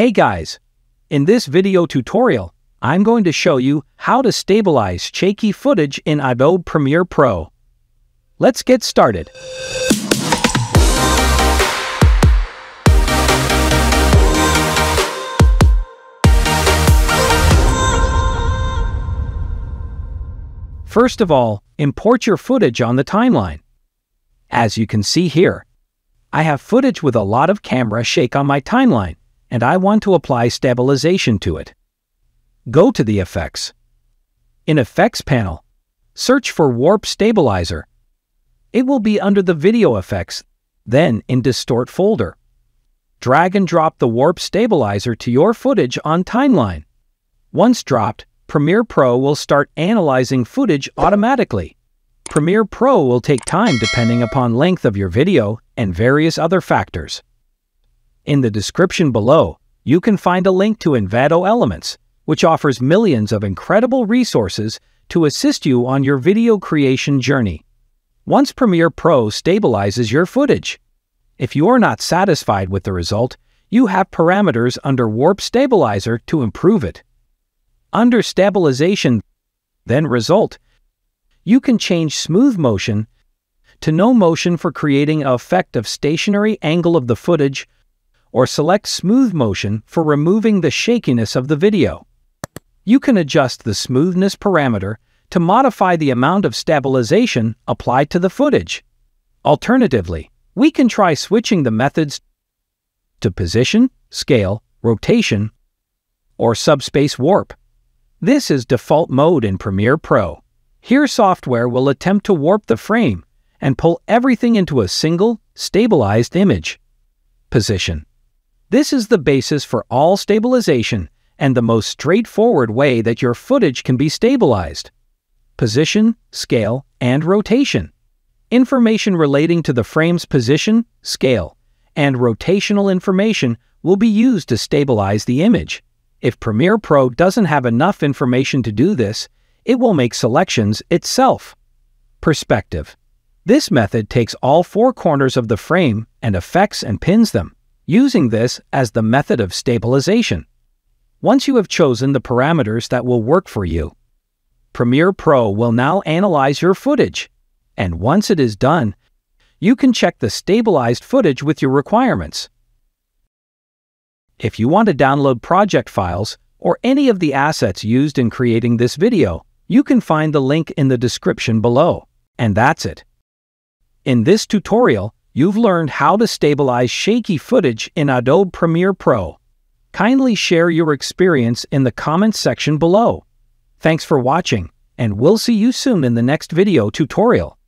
Hey guys! In this video tutorial, I'm going to show you how to stabilize shaky footage in Adobe Premiere Pro. Let's get started. First of all, import your footage on the timeline. As you can see here, I have footage with a lot of camera shake on my timeline, and I want to apply stabilization to it. Go to the Effects. In Effects panel, search for Warp Stabilizer. It will be under the Video Effects, then in Distort folder. Drag and drop the Warp Stabilizer to your footage on timeline. Once dropped, Premiere Pro will start analyzing footage automatically. Premiere Pro will take time depending upon length of your video and various other factors. In the description below, you can find a link to Envato Elements, which offers millions of incredible resources to assist you on your video creation journey. Once Premiere Pro stabilizes your footage, if you are not satisfied with the result, you have parameters under Warp Stabilizer to improve it. Under stabilization, then result, you can change smooth motion to no motion for creating an effect of stationary angle of the footage or select smooth motion for removing the shakiness of the video. You can adjust the smoothness parameter to modify the amount of stabilization applied to the footage. Alternatively, we can try switching the methods to position, scale, rotation, or subspace warp. This is default mode in Premiere Pro. Here software will attempt to warp the frame and pull everything into a single, stabilized image. Position. This is the basis for all stabilization and the most straightforward way that your footage can be stabilized. Position, scale, and rotation. Information relating to the frame's position, scale, and rotational information will be used to stabilize the image. If Premiere Pro doesn't have enough information to do this, it will make selections itself. Perspective. This method takes all four corners of the frame and affects and pins them, using this as the method of stabilization. Once you have chosen the parameters that will work for you, Premiere Pro will now analyze your footage, and once it is done, you can check the stabilized footage with your requirements. If you want to download project files or any of the assets used in creating this video, you can find the link in the description below. And that's it. In this tutorial, you've learned how to stabilize shaky footage in Adobe Premiere Pro. Kindly share your experience in the comments section below. Thanks for watching, and we'll see you soon in the next video tutorial.